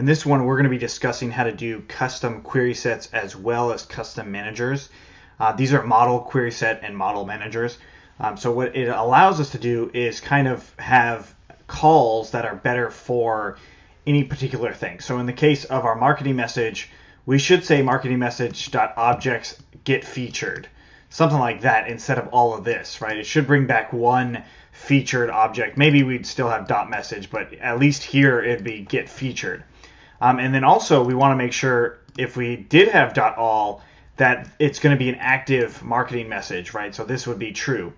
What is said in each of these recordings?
In this one, we're going to be discussing how to do custom query sets as well as custom managers. Uh, these are model query set and model managers. Um, so what it allows us to do is kind of have calls that are better for any particular thing. So in the case of our marketing message, we should say marketing message dot objects get featured, something like that instead of all of this, right? It should bring back one featured object. Maybe we'd still have dot message, but at least here it'd be get featured. Um, and then also we want to make sure if we did have dot all that it's going to be an active marketing message, right? So this would be true.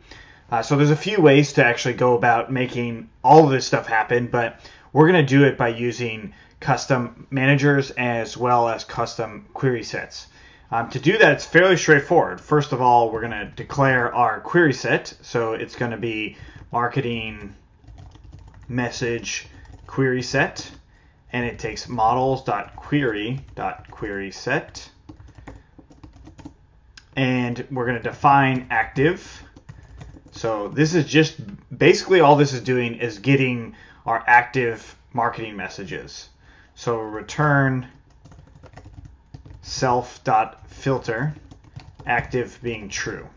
Uh, so there's a few ways to actually go about making all of this stuff happen, but we're going to do it by using custom managers as well as custom query sets. Um, to do that, it's fairly straightforward. First of all, we're going to declare our query set. So it's going to be marketing message query set, and it takes models.query.query set. And we're going to define active. So this is just basically all this is doing is getting our active marketing messages. So return self.filter, active being true.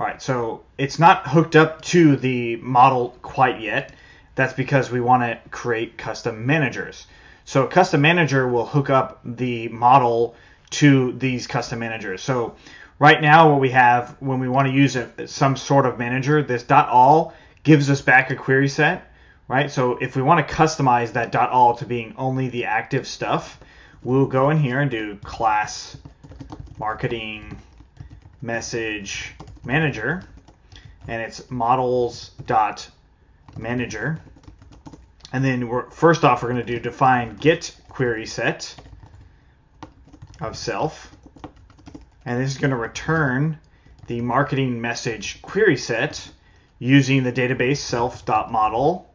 All right, so it's not hooked up to the model quite yet. That's because we want to create custom managers. So a custom manager will hook up the model to these custom managers. So right now what we have when we want to use a, some sort of manager, this dot .all gives us back a query set right? So if we want to customize that .all to being only the active stuff, we'll go in here and do class marketing message manager, and it's models dot manager. And then we're first off we're going to do define get query set of self, and this is going to return the marketing message query set using the database self.model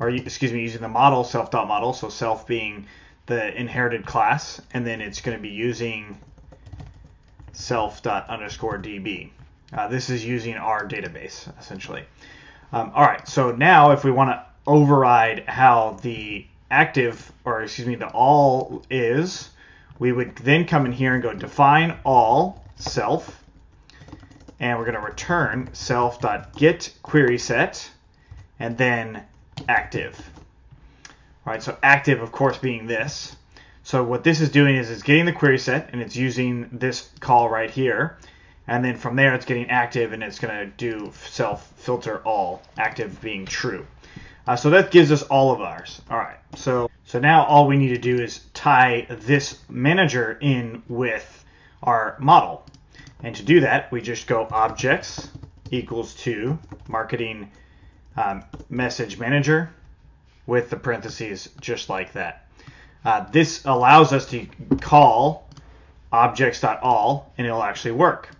or excuse me, using the model self dot model, so self being the inherited class, and then it's going to be using self dot underscore db. Uh, this is using our database essentially. Um, all right, so now if we want to override how the active, or excuse me, the all is, we would then come in here and go define all self, and we're going to return self dot get query set, and then active. All right, so active, of course, being this. So what this is doing is it's getting the query set and it's using this call right here. And then from there, it's getting active and it's going to do self filter all, active being true. Uh, so that gives us all of ours. All right, so so now all we need to do is tie this manager in with our model. And to do that, we just go objects equals to marketing um, message manager with the parentheses just like that. Uh, this allows us to call objects.all and it'll actually work.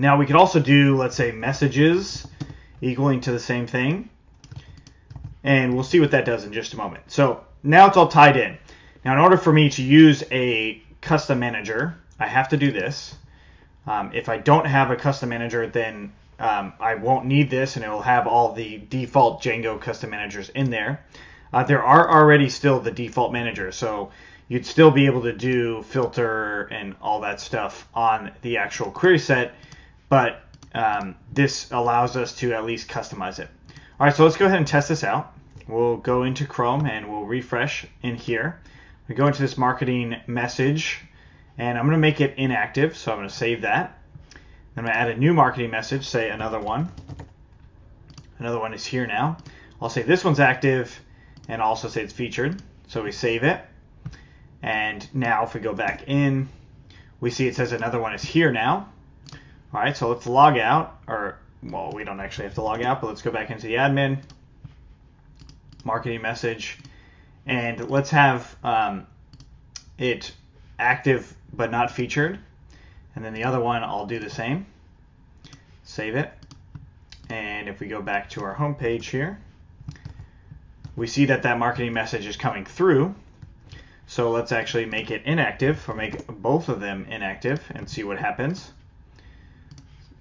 Now we could also do, let's say, messages equaling to the same thing. And we'll see what that does in just a moment. So now it's all tied in. Now in order for me to use a custom manager, I have to do this. Um, if I don't have a custom manager, then um, I won't need this and it will have all the default Django custom managers in there. Uh, there are already still the default managers, so you'd still be able to do filter and all that stuff on the actual query set, but um, this allows us to at least customize it. All right, so let's go ahead and test this out. We'll go into Chrome and we'll refresh in here. We go into this marketing message, and I'm going to make it inactive, so I'm going to save that. I'm going to add a new marketing message, say another one. Another one is here now. I'll say this one's active and also say it's featured. So we save it. And now if we go back in, we see it says another one is here now. All right, so let's log out, or well, we don't actually have to log out, but let's go back into the admin, marketing message, and let's have um, it active but not featured. And then the other one, I'll do the same. Save it. And if we go back to our home page here, we see that that marketing message is coming through. So let's actually make it inactive or make both of them inactive and see what happens.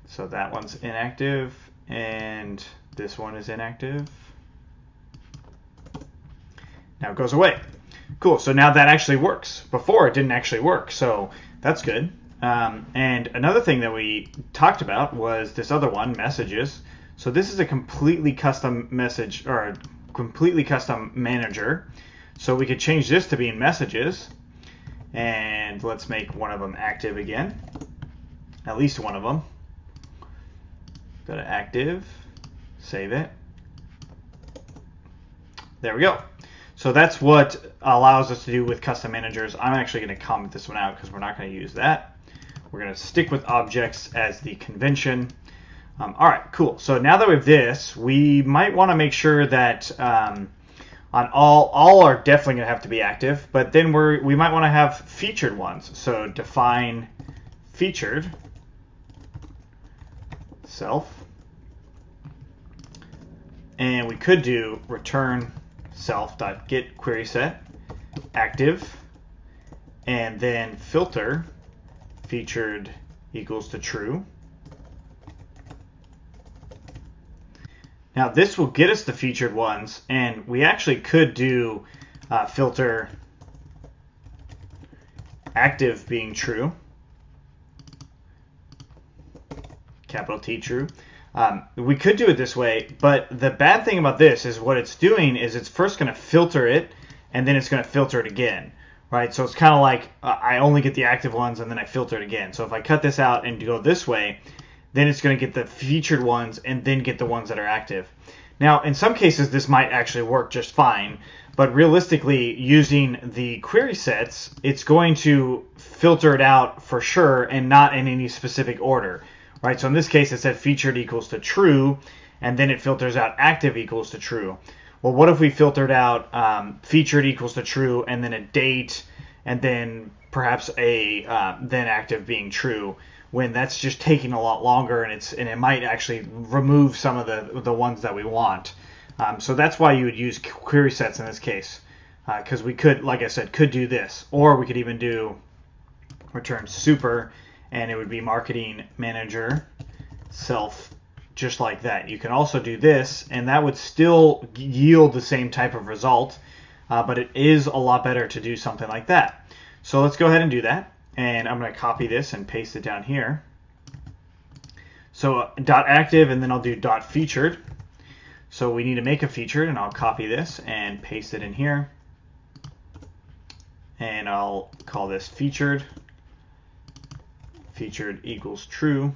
So that one's inactive and this one is inactive. Now it goes away. Cool. So now that actually works. Before it didn't actually work. So that's good. Um, and another thing that we talked about was this other one, messages. So this is a completely custom message or a completely custom manager. So we could change this to being messages. And let's make one of them active again. At least one of them. Go to active, save it. There we go. So that's what allows us to do with custom managers. I'm actually going to comment this one out because we're not going to use that. We're going to stick with objects as the convention. Um, all right, cool. So now that we have this, we might want to make sure that um, on all, all are definitely going to have to be active, but then we're, we might want to have featured ones. So define featured self. And we could do return self dot get query set active and then filter featured equals to true. Now this will get us the featured ones, and we actually could do uh, filter active being true, capital T true. Um, we could do it this way, but the bad thing about this is what it's doing is it's first going to filter it, and then it's going to filter it again right? So it's kind of like uh, I only get the active ones and then I filter it again. So if I cut this out and go this way, then it's going to get the featured ones and then get the ones that are active. Now, in some cases, this might actually work just fine, but realistically, using the query sets, it's going to filter it out for sure and not in any specific order, right? So in this case, it said featured equals to true, and then it filters out active equals to true well, what if we filtered out um, featured equals to true and then a date and then perhaps a uh, then active being true when that's just taking a lot longer and it's and it might actually remove some of the the ones that we want. Um, so that's why you would use query sets in this case because uh, we could, like I said, could do this or we could even do return super and it would be marketing manager self just like that. You can also do this, and that would still yield the same type of result, uh, but it is a lot better to do something like that. So let's go ahead and do that, and I'm going to copy this and paste it down here. So uh, dot active, and then I'll do dot featured. So we need to make a featured, and I'll copy this and paste it in here. And I'll call this featured. Featured equals true.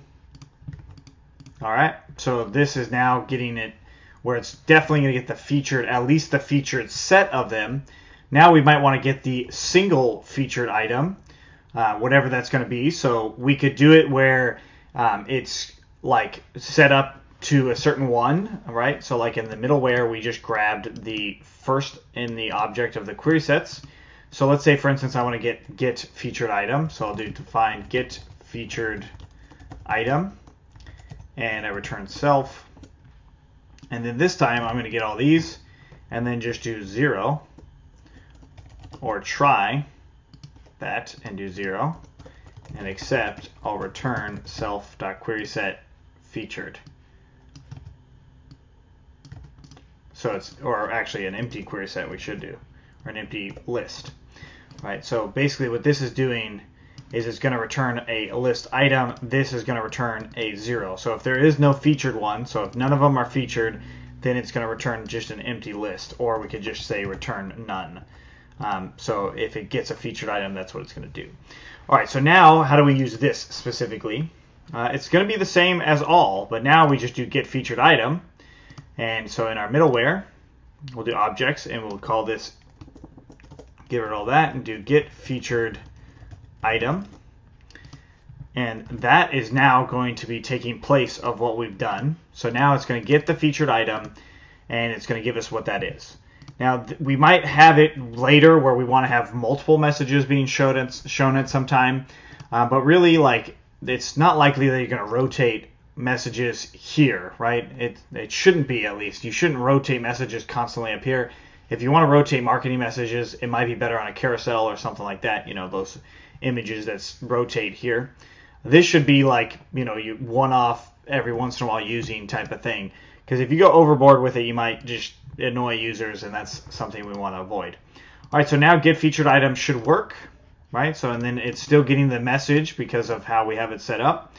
All right, so this is now getting it where it's definitely going to get the featured, at least the featured set of them. Now we might want to get the single featured item, uh, whatever that's going to be. So we could do it where um, it's like set up to a certain one, right? So like in the middleware, we just grabbed the first in the object of the query sets. So let's say, for instance, I want to get get featured item. So I'll do define get featured item and I return self. And then this time I'm going to get all these and then just do 0 or try that and do 0 and accept I'll return self.querySet featured. So it's, or actually an empty query set we should do, or an empty list. Right, so basically what this is doing is it's going to return a list item. This is going to return a zero. So if there is no featured one, so if none of them are featured, then it's going to return just an empty list, or we could just say return none. Um, so if it gets a featured item, that's what it's going to do. All right, so now how do we use this specifically? Uh, it's going to be the same as all, but now we just do get featured item. And so in our middleware, we'll do objects, and we'll call this, give it all that, and do get featured item. And that is now going to be taking place of what we've done. So now it's going to get the featured item and it's going to give us what that is. Now we might have it later where we want to have multiple messages being shown at, shown at some time, uh, but really like it's not likely that you're going to rotate messages here, right? It it shouldn't be at least. You shouldn't rotate messages constantly up here. If you want to rotate marketing messages, it might be better on a carousel or something like that. You know those images that rotate here. This should be like, you know, you one off every once in a while using type of thing. Because if you go overboard with it, you might just annoy users, and that's something we want to avoid. All right, so now get featured item should work, right? So and then it's still getting the message because of how we have it set up.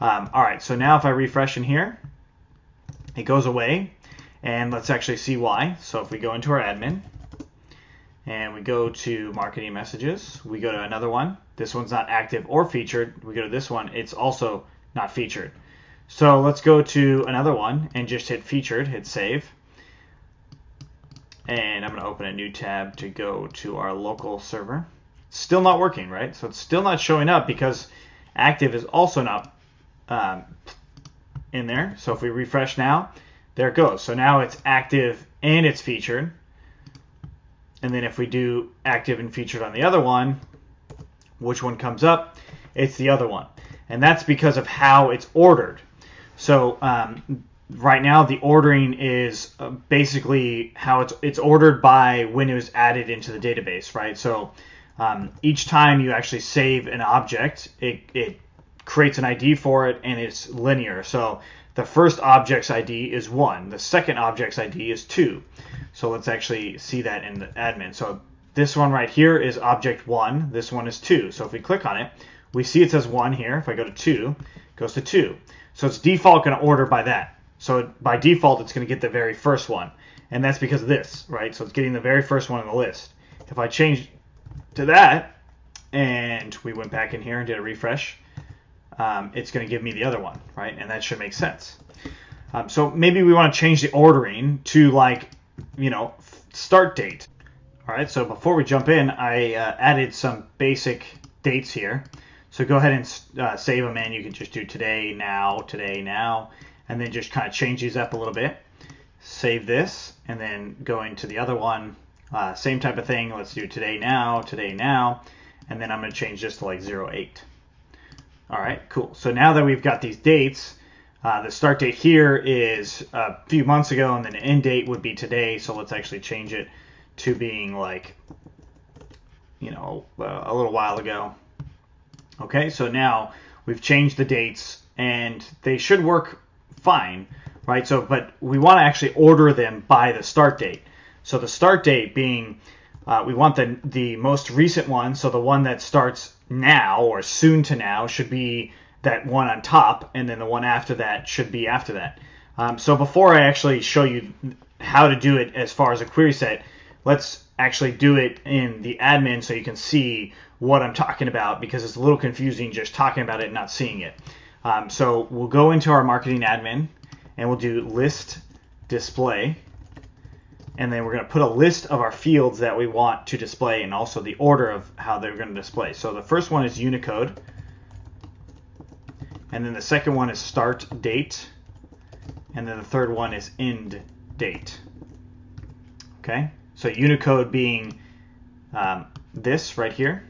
Um, all right, so now if I refresh in here, it goes away, and let's actually see why. So if we go into our admin, and we go to marketing messages, we go to another one. This one's not active or featured. We go to this one, it's also not featured. So let's go to another one and just hit featured, hit save and I'm going to open a new tab to go to our local server. Still not working, right? So it's still not showing up because active is also not um, in there. So if we refresh now, there it goes. So now it's active and it's featured. And then if we do active and featured on the other one, which one comes up? It's the other one. And that's because of how it's ordered. So um, right now the ordering is uh, basically how it's it's ordered by when it was added into the database, right? So um, each time you actually save an object, it, it creates an ID for it and it's linear. So the first object's ID is one, the second object's ID is two. So let's actually see that in the admin. So this one right here is object one, this one is two. So if we click on it, we see it says one here. If I go to two, it goes to two. So it's default going to order by that. So by default, it's going to get the very first one. And that's because of this, right? So it's getting the very first one on the list. If I change to that, and we went back in here and did a refresh, um, it's going to give me the other one, right? And that should make sense. Um, so maybe we want to change the ordering to like, you know, start date. All right, so before we jump in, I uh, added some basic dates here. So go ahead and uh, save them in. You can just do today, now, today, now and then just kind of change these up a little bit. Save this, and then go into the other one. Uh, same type of thing. Let's do today now, today now, and then I'm going to change this to like 08. All right, cool. So now that we've got these dates, uh, the start date here is a few months ago, and then the end date would be today. So let's actually change it to being like, you know, a little while ago. Okay, so now we've changed the dates, and they should work fine, right? So, but we want to actually order them by the start date. So the start date being, uh, we want the the most recent one. So the one that starts now or soon to now should be that one on top, and then the one after that should be after that. Um, so before I actually show you how to do it as far as a query set, let's actually do it in the admin so you can see what I'm talking about because it's a little confusing just talking about it and not seeing it. Um, so we'll go into our marketing admin and we'll do list display. And then we're going to put a list of our fields that we want to display and also the order of how they're going to display. So the first one is Unicode. And then the second one is start date. And then the third one is end date. Okay, so Unicode being um, this right here.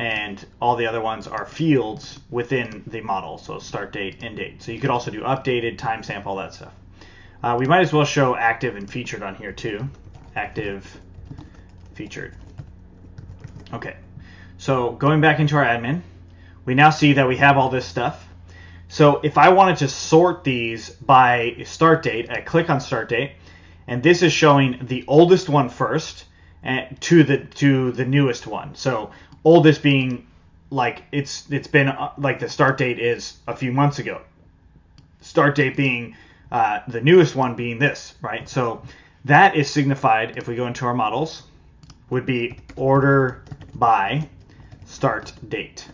and all the other ones are fields within the model, so start date, end date. So you could also do updated, timestamp, all that stuff. Uh, we might as well show active and featured on here too. Active, featured. Okay, so going back into our admin, we now see that we have all this stuff. So if I wanted to sort these by start date, I click on start date, and this is showing the oldest one first and to the to the newest one. So oldest being like it's it's been uh, like the start date is a few months ago. Start date being uh, the newest one being this, right? So that is signified if we go into our models would be order by start date.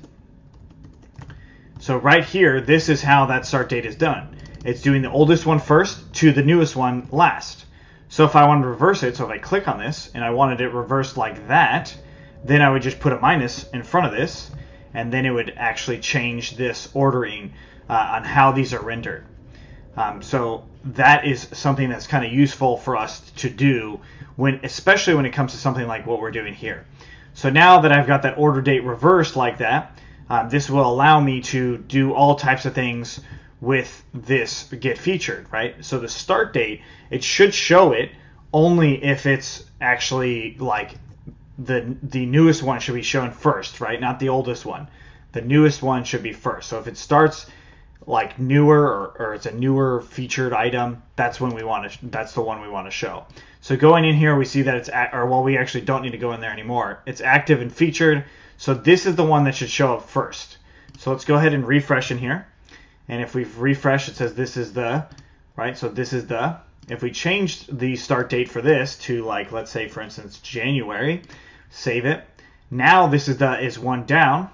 So right here, this is how that start date is done. It's doing the oldest one first to the newest one last. So if I wanted to reverse it, so if I click on this and I wanted it reversed like that, then I would just put a minus in front of this, and then it would actually change this ordering uh, on how these are rendered. Um, so that is something that's kind of useful for us to do when, especially when it comes to something like what we're doing here. So now that I've got that order date reversed like that, um, this will allow me to do all types of things with this get featured, right? So the start date, it should show it only if it's actually like the the newest one should be shown first, right? Not the oldest one. The newest one should be first. So if it starts like newer or, or it's a newer featured item, that's when we want to that's the one we want to show. So going in here, we see that it's at, or well, we actually don't need to go in there anymore. It's active and featured. So this is the one that should show up first. So let's go ahead and refresh in here. And if we refresh, it says this is the right. So this is the if we changed the start date for this to like let's say for instance January, save it. Now this is the is one down,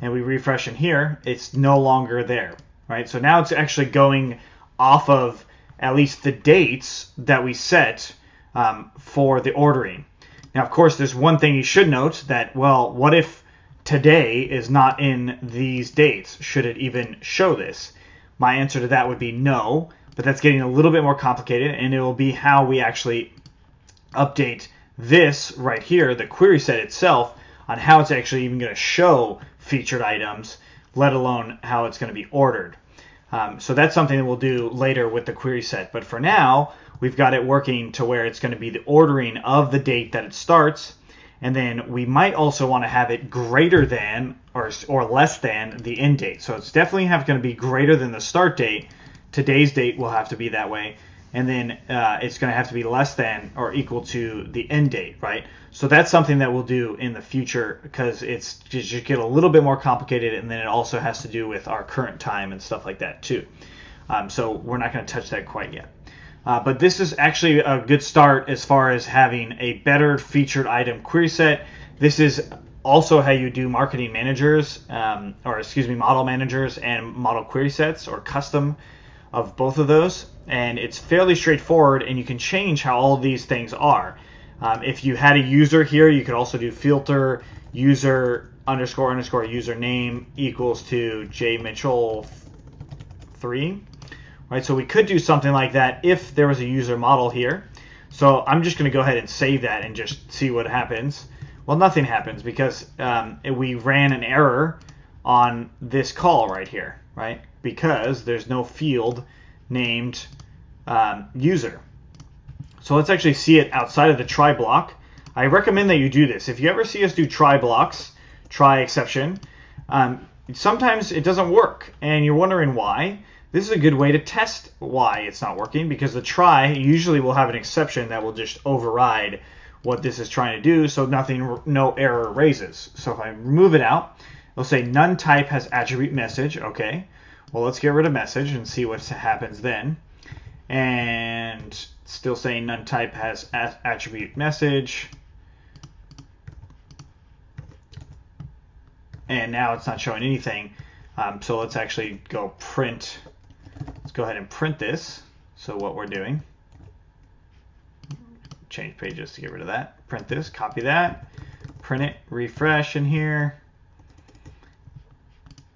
and we refresh in here, it's no longer there right? So now it's actually going off of at least the dates that we set um, for the ordering. Now, of course, there's one thing you should note that, well, what if today is not in these dates? Should it even show this? My answer to that would be no, but that's getting a little bit more complicated, and it will be how we actually update this right here, the query set itself, on how it's actually even going to show featured items let alone how it's going to be ordered. Um, so that's something that we'll do later with the query set. But for now, we've got it working to where it's going to be the ordering of the date that it starts. And then we might also want to have it greater than or, or less than the end date. So it's definitely have, going to be greater than the start date. Today's date will have to be that way and then uh, it's going to have to be less than or equal to the end date, right? So that's something that we'll do in the future because it's just get a little bit more complicated, and then it also has to do with our current time and stuff like that too. Um, so we're not going to touch that quite yet. Uh, but this is actually a good start as far as having a better featured item query set. This is also how you do marketing managers, um, or excuse me, model managers and model query sets or custom of both of those and it's fairly straightforward and you can change how all these things are. Um, if you had a user here, you could also do filter user underscore underscore username equals to J Mitchell three, right? So we could do something like that if there was a user model here. So I'm just going to go ahead and save that and just see what happens. Well, nothing happens because um, we ran an error on this call right here, right? Because there's no field named um, user. So let's actually see it outside of the try block. I recommend that you do this. If you ever see us do try blocks, try exception, um, sometimes it doesn't work and you're wondering why. This is a good way to test why it's not working because the try usually will have an exception that will just override what this is trying to do so nothing, no error raises. So if I remove it out, it'll say none type has attribute message. Okay, well let's get rid of message and see what happens then and still saying none type has attribute message. And now it's not showing anything. Um, so let's actually go print. Let's go ahead and print this. So what we're doing, change pages to get rid of that. Print this, copy that, print it, refresh in here,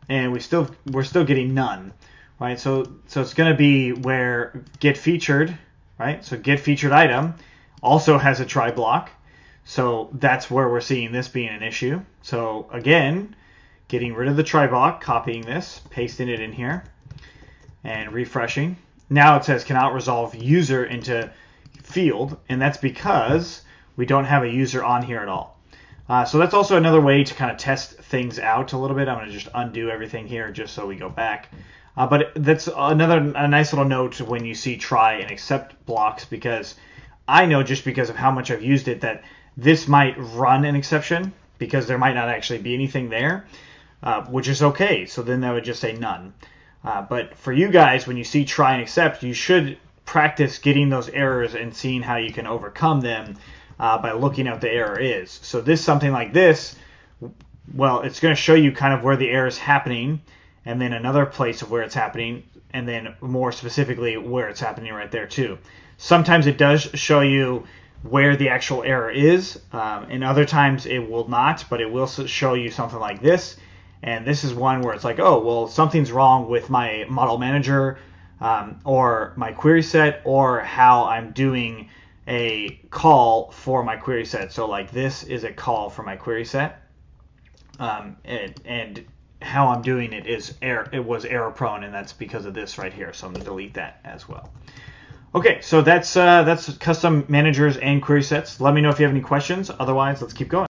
and we still we're still getting none right? So so it's going to be where get featured, right? So get featured item also has a try block. So that's where we're seeing this being an issue. So again, getting rid of the try block, copying this, pasting it in here, and refreshing. Now it says cannot resolve user into field, and that's because we don't have a user on here at all. Uh, so that's also another way to kind of test things out a little bit. I'm going to just undo everything here just so we go back. Uh, but that's another a nice little note when you see try and except blocks because I know just because of how much I've used it that this might run an exception because there might not actually be anything there, uh, which is okay. So then that would just say none. Uh, but for you guys, when you see try and except, you should practice getting those errors and seeing how you can overcome them uh, by looking at the error is. So this something like this, well, it's going to show you kind of where the error is happening and then another place of where it's happening, and then more specifically where it's happening right there too. Sometimes it does show you where the actual error is, um, and other times it will not, but it will show you something like this. And this is one where it's like, oh, well, something's wrong with my model manager um, or my query set or how I'm doing a call for my query set. So like this is a call for my query set. Um, and, and how I'm doing it is error, it was error prone, and that's because of this right here. So I'm going to delete that as well. Okay, so that's uh, that's custom managers and query sets. Let me know if you have any questions. Otherwise, let's keep going.